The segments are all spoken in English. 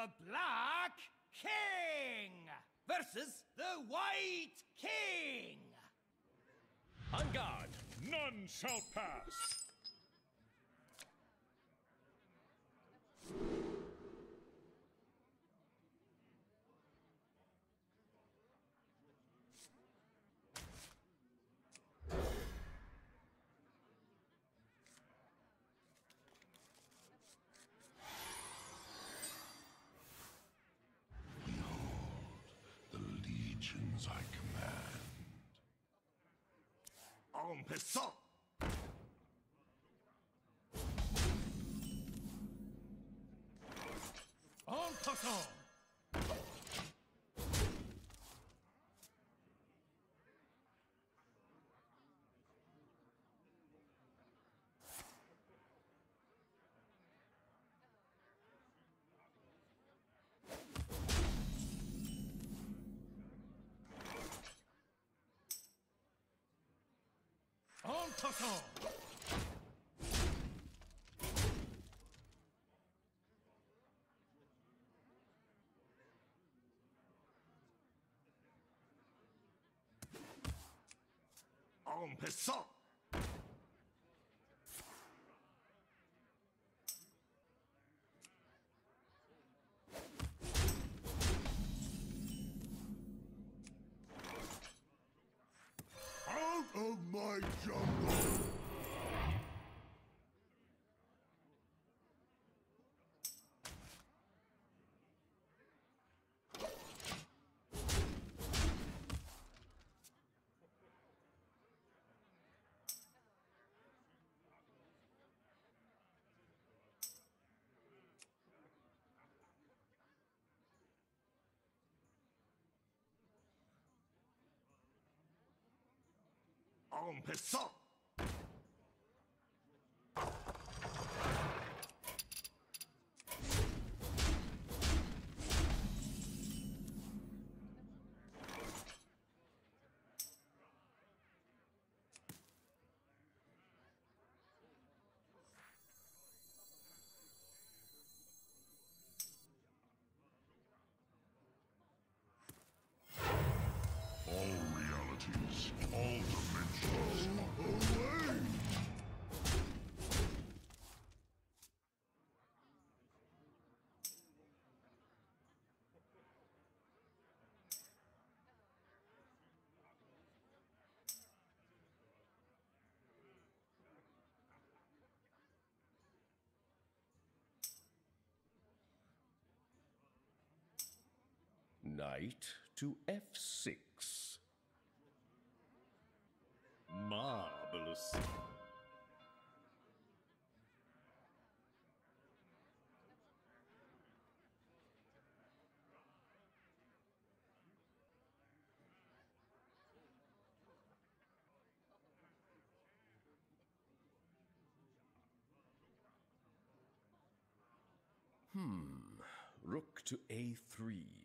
The Black King versus the White King. On guard, none shall pass. the legions I command. En passant. En passant. En passant. En passant. Out En Knight to f6. Marvelous. Hmm. Rook to a3.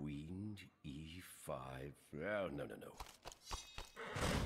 Queen e5. Oh, no, no, no.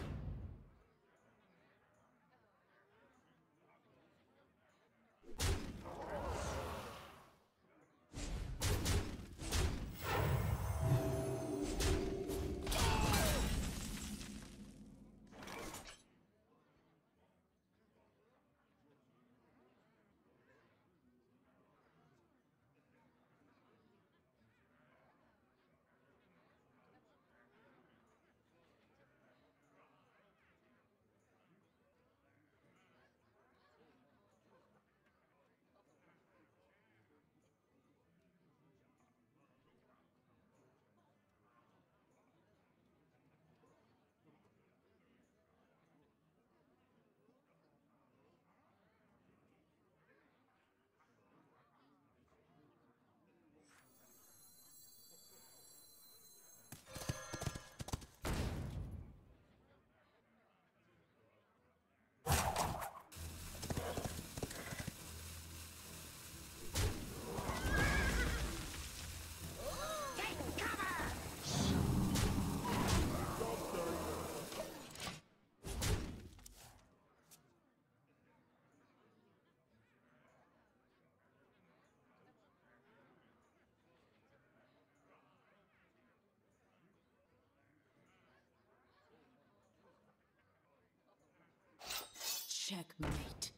Checkmate.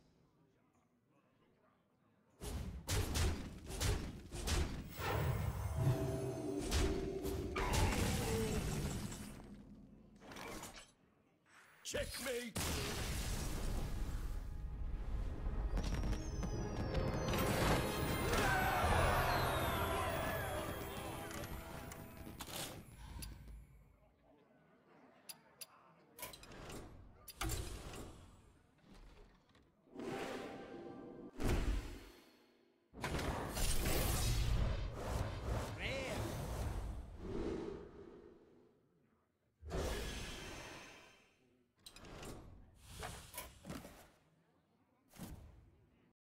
Checkmate!